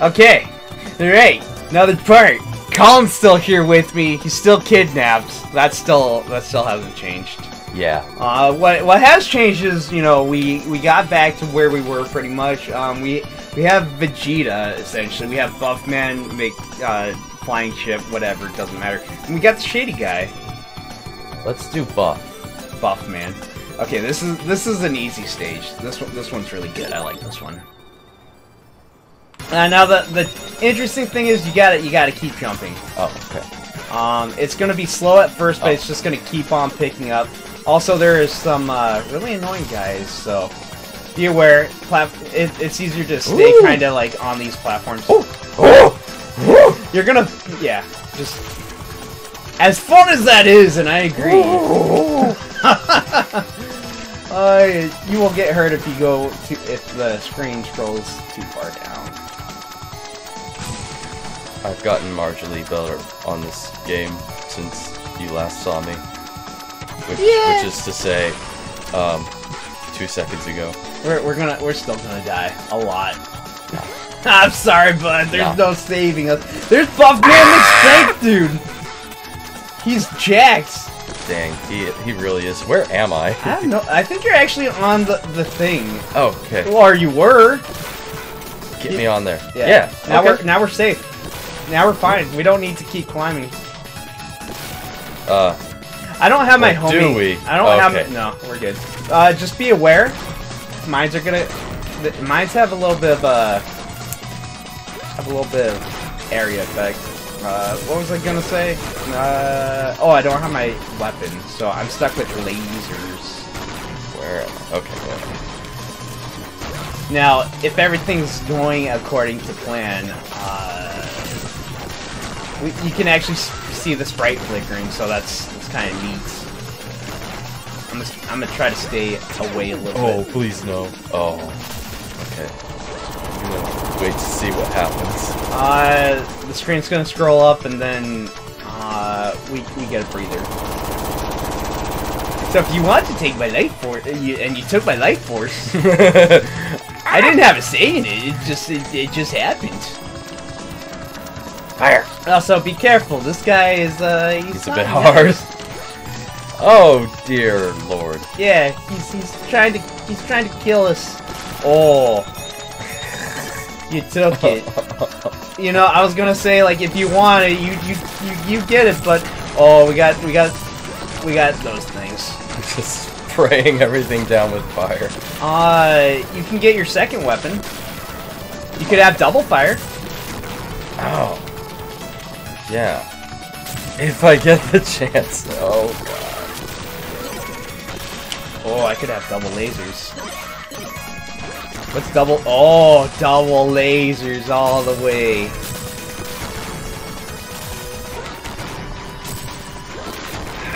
Okay. Alright. Another part. Colin's still here with me. He's still kidnapped. That's still that still hasn't changed. Yeah. Uh, what what has changed is you know we we got back to where we were pretty much. Um, we we have Vegeta essentially. We have Buffman make uh, flying ship, whatever. It doesn't matter. And we got the shady guy, Let's do buff. Buff man. Okay, this is this is an easy stage. This one this one's really good. I like this one. Uh, now the the interesting thing is you got to you got to keep jumping. Oh, okay. Um, it's gonna be slow at first, but Oh. it's just gonna keep on picking up. Also, there is some uh, really annoying guys, so be aware. It, it's easier to stay kind of like on these platforms. Oh! You're gonna, yeah, just as fun as that is, and I agree. uh, you will get hurt if you go to if the screen scrolls too far down. I've gotten marginally better on this game since you last saw me. Which, Yeah. which is to say, um, two seconds ago. We're, we're gonna we're still gonna die a lot. I'm sorry, bud. There's No. no saving us. There's Buff Man Strength, dude. He's jacked. Dang, he he really is. Where am I? I have no. I think you're actually on the the thing, Oh, okay. or you were. Get me on there. Yeah. Yeah. Now okay. we're now we're safe. Now we're fine. We don't need to keep climbing. Uh, I don't have my Or homie. do we? I don't have. Okay. No, we're good. Uh, just be aware. Mines are gonna. The, mines have a little bit of a. Have a little bit of area effect. Uh, what was I gonna say? Uh, oh, I don't have my weapon, so I'm stuck with lasers. where? Okay. yeah. Now, if everything's going according to plan, uh, we, you can actually see the sprite flickering, so that's that's kind of neat. I'm gonna, I'm gonna try to stay away a little Oh, bit. Oh, please no. Oh. Okay. I'm gonna wait to see what happens. Uh, the screen's gonna scroll up, and then uh, we we get a breather. So if you want to take my life force, and you, and you took my life force, I didn't have a say in it. It just it, it just happened. Fire! Also, be careful. This guy is uh he's, He's a bit hard. Oh dear lord. Yeah, he's he's trying to he's trying to kill us. Oh. You took it. You know, I was gonna say like if you want it, you you you, you get it, but oh, we got we got we got those things. Just spraying everything down with fire. Uh, you can get your second weapon. You could have double fire. Yeah. If I get the chance. Oh god. Oh, I could have double lasers. What's double? Oh, double lasers all the way.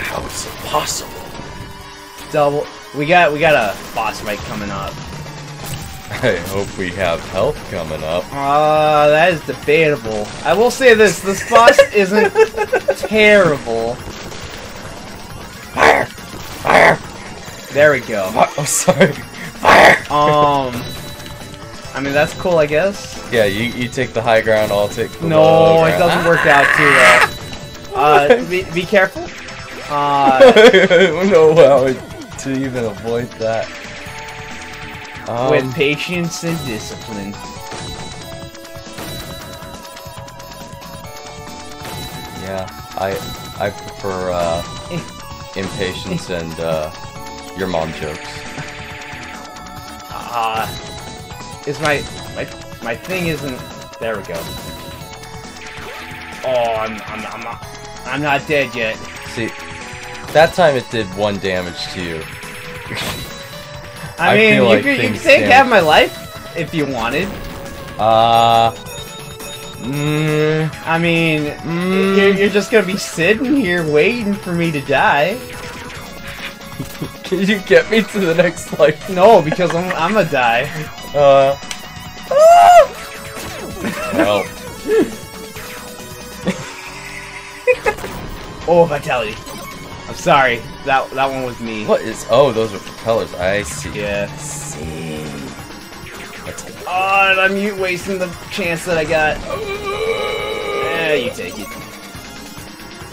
How is it possible? Double. We got we got a boss fight coming up. I hope we have health coming up. Uh, that is debatable. I will say this: this boss isn't terrible. Fire! Fire! There we go. Fi- Oh, sorry. Fire! Um, I mean that's cool, I guess. Yeah, you, you take the high ground, I'll take the No, low it doesn't work out too well. Uh, be, be careful. Uh, I don't know how to even avoid that. Um, with patience and discipline. yeah, I I prefer uh, impatience and uh, your mom jokes. Uh, is my my my thing isn't. There we go. Oh, I'm I'm I'm not I'm not dead yet. See, that time it did one damage to you. I, I mean, you like could you could take half my life if you wanted. Uh. Mm, I mean, Mm. you're, you're just gonna be sitting here waiting for me to die. can you get me to the next life? No, because I'm I'm gonna die. Uh. Help. Oh, vitality. Sorry. That that one was me. What is? Oh, those are propellers. I see. Yeah. I see. Oh, I'm you wasting the chance that I got. Yeah, you take it.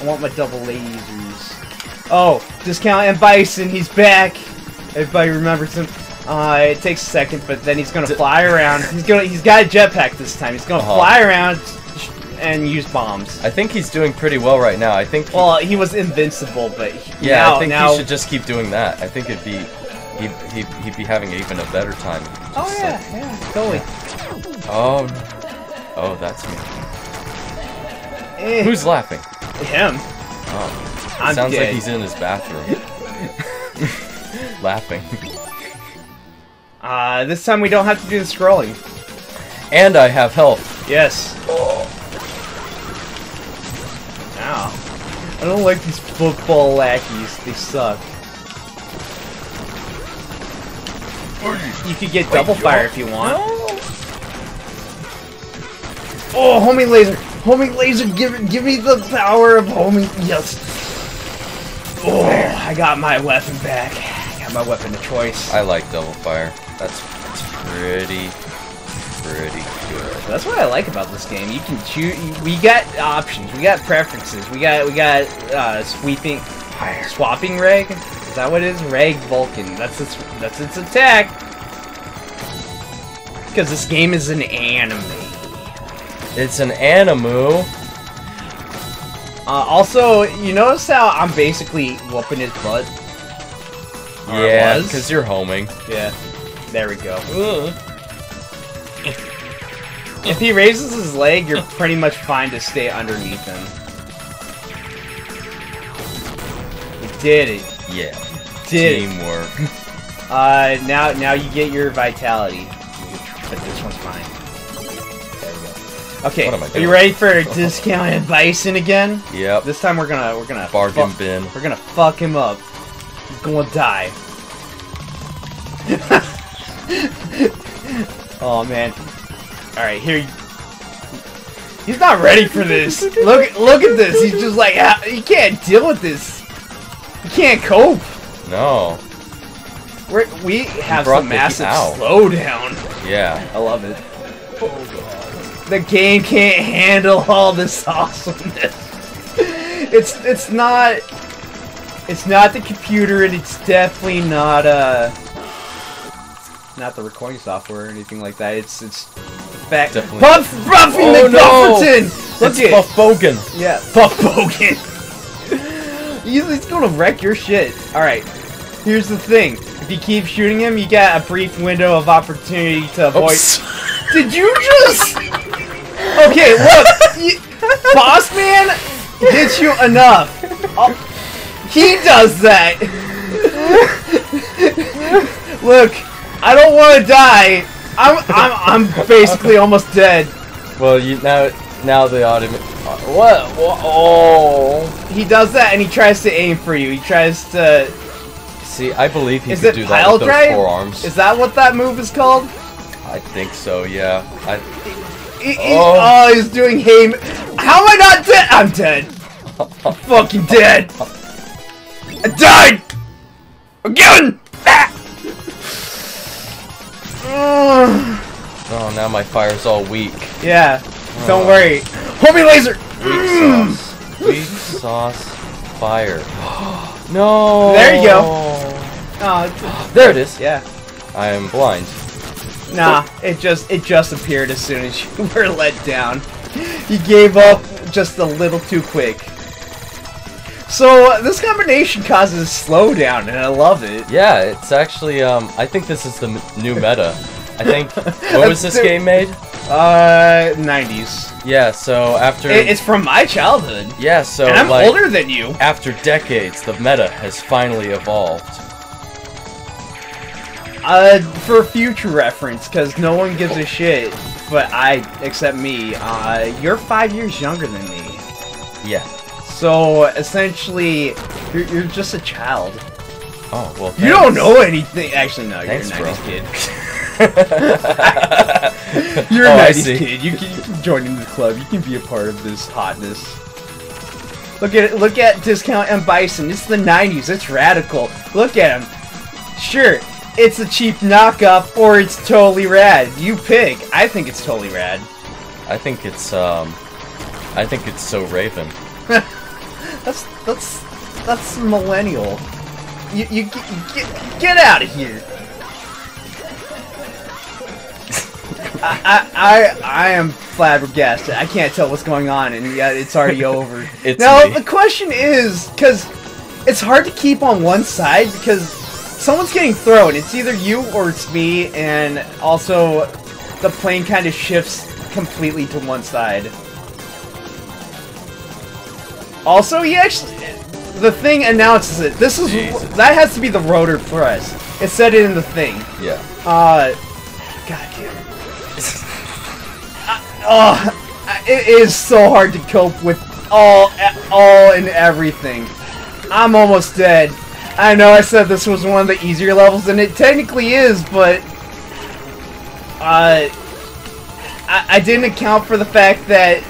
I want my double lasers. Oh, discount and Bison, he's back. Everybody remembers him. Uh, it takes a second, but then he's gonna D- fly around. He's gonna, he's got a jetpack this time. He's gonna Uh-huh. fly around and use bombs. I think he's doing pretty well right now. I think. He, Well, he was invincible, but he- yeah, now, I think now, he should just keep doing that. I think it'd be. He'd, he'd, he'd be having even a better time. Oh yeah, like- yeah, totally. oh. Oh, that's me. Eh, Who's laughing? him? Oh. I'm Sounds dead. like he's in his bathroom. laughing. Uh, this time we don't have to do the scrolling. And I have health. Yes. Ow. I don't like these football lackeys. They suck. You could get double fire if you want. Oh, homing laser! Homing laser, give give me the power of homing. Yes. Oh, I got my weapon back. I got my weapon of choice. I like double fire. That's, that's pretty, pretty good. That's what I like about this game. You can choose. We got options. We got preferences. We got we got uh, sweeping, swapping reg. Is that what it is? Reg Vulcan. That's its that's its attack. Because this game is an anime. It's an animu. Uh, also, you notice how I'm basically whooping his butt. Or Yeah, because you're homing. Yeah. There we go. If he raises his leg, you're pretty much fine to stay underneath him. You did it. Yeah. Did it. Teamwork. Uh, now, now you get your vitality. But this one's fine. There we go. Okay, What am I are you ready for discounted bison again? Yep. This time we're gonna, we're gonna Bargain fuck- bin. We're gonna fuck him up. He's gonna die. oh man. Alright, here. He's not ready for this. Look, look at this. He's just like, ah, he can't deal with this. He can't cope. No. We're, we have some massive ow. slowdown. Yeah. I love it. The game can't handle all this awesomeness. It's it's not it's not the computer and it's definitely not uh not the recording software or anything like that. It's it's the fact Definitely. Buff Buffy Oh, no! Look it's at Buff Bogan. yeah, Buff Bogan. he's, he's gonna wreck your shit. Alright, here's the thing. If you keep shooting him, you get a brief window of opportunity to avoid Oops. did you just? Okay, look, you, Boss Man hits you enough. Oh, he does that. look, I don't want to die. I'm, I'm, I'm basically almost dead. Well, you now now the automate. What? Oh. He does that and he tries to aim for you. He tries to. See, I believe he Is could do that with those drive? forearms. Is that what that move is called? I think so. Yeah. I. He- he- Oh. oh, he's doing hay. How am I not dead? I'm dead. I'm fucking dead. I died! Again! Ugh. Oh, now my fire's all weak. yeah, oh. don't Oh. worry. Homie laser! Weak sauce. Weak sauce. Fire. no. There you go. Oh, There it is. yeah. I am blind. Nah, oh. it just it just appeared as soon as you were let down. You gave up just a little too quick. So this combination causes a slowdown, and I love it. Yeah, it's actually. Um, I think this is the m- new meta. I think. What was this game made? Uh, 90s. Yeah. So after. It, it's from my childhood, yeah. So and I'm like older than you. after decades, the meta has finally evolved. Uh, for future reference, because no one gives a shit, but I, except me. Uh, you're five years younger than me. Yeah. So essentially, you're, you're just a child. Oh well. You don't know anything. Actually, no, Thanks, you're a bro. 90s kid. You're Oh, a I 90s kid. You can, you can join in the club. You can be a part of this hotness. Look at look at Discount M Bison. It's the 90s. It's radical. Look at him. Sure, it's a cheap knockoff or it's totally rad. You pick. I think it's totally rad. I think it's um, I think it's so Raven. That's that's that's millennial. You you get get, get out of here. I, I I am flabbergasted. I can't tell what's going on, and yet it's already over. It's now me. the question is, because it's hard to keep on one side because someone's getting thrown. It's either you or it's me, and also the plane kind of shifts completely to one side. Also, he actually, the thing announces it. This is Jesus. that has to be the rotor press. It said it in the thing. Yeah. Uh, God damn it. Oh, it is so hard to cope with all, all and everything. I'm almost dead. I know I said this was one of the easier levels, and it technically is, but uh, I, I didn't account for the fact that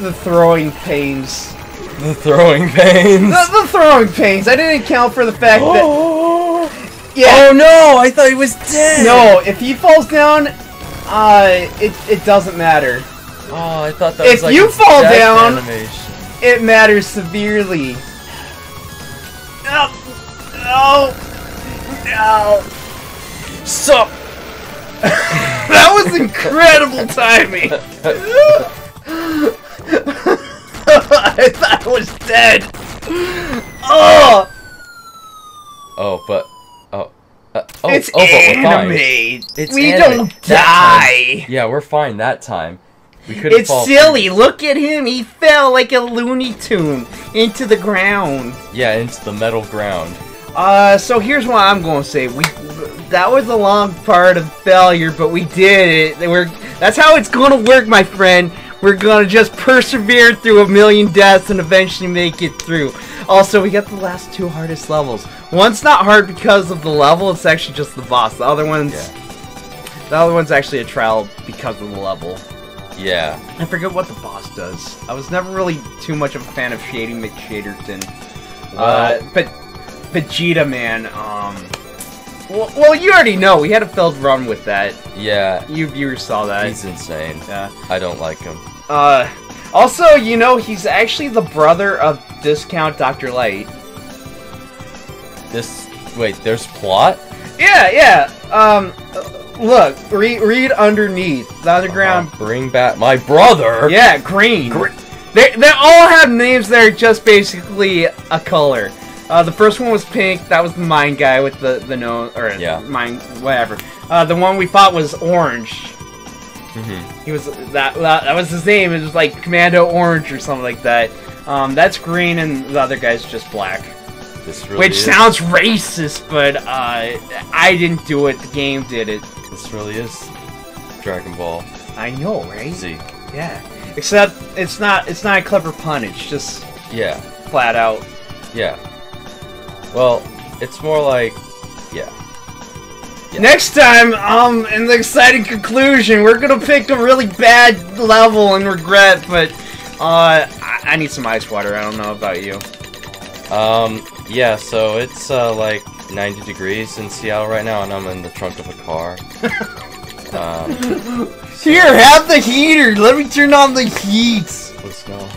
the throwing pains. The throwing pains. The, the throwing pains. I didn't account for the fact that oh yeah. no! I thought he was dead. No, if he falls down, uh, it it doesn't matter. Oh, I thought that If was like you fall down- animation. It matters severely. No, no, no. Sup? That was incredible timing. I thought I was dead. Oh, Oh, but oh, uh, oh, it's oh, but we're fine. It's we anime. don't die. Yeah, we're fine that time. We couldn't It's fall silly. Look at him. He fell like a Looney Tune into the ground. Yeah, into the metal ground. Uh, so here's what I'm gonna say. We that was a long part of failure, but we did it. We're that's how it's gonna work, my friend. We're gonna just persevere through a million deaths and eventually make it through. Also, we got the last two hardest levels. One's not hard because of the level; it's actually just the boss. The other one's Yeah. the other one's actually a trial because of the level. Yeah. I forget what the boss does. I was never really too much of a fan of Shady McShaderton. Uh, but Vegeta, man, um... Well, well, you already know. We had a failed run with that. Yeah. You viewers saw that. He's insane. Yeah. I don't like him. Uh, also, you know, he's actually the brother of Discount Dr. Light. This. Wait, there's plot? Yeah, yeah. Um, look, re read underneath. The underground Uh, bring back my brother. Yeah, green. Gre- They they all have names that are just basically a color. Uh, the first one was pink. That was the mine guy with the the nose or Yeah. mine whatever. Uh, the one we fought was orange. Mhm. He was that, that that was his name. It was like Commando Orange or something like that. Um, that's green, and the other guy's just black. This really Which is, sounds racist, but uh, I didn't do it. The game did it. This really is Dragon Ball I know, right? Z. Yeah. Except it's not it's not a clever pun. It's just Yeah. flat out. Yeah. Well, it's more like. Yeah. Next time, um, in the exciting conclusion, we're gonna pick a really bad level and regret, but, uh, I, I need some ice water, I don't know about you. Um. Yeah. So it's uh like 90 degrees in Seattle right now, and I'm in the trunk of a car. um. Here, have the heater, let me turn on the heat! Let's go.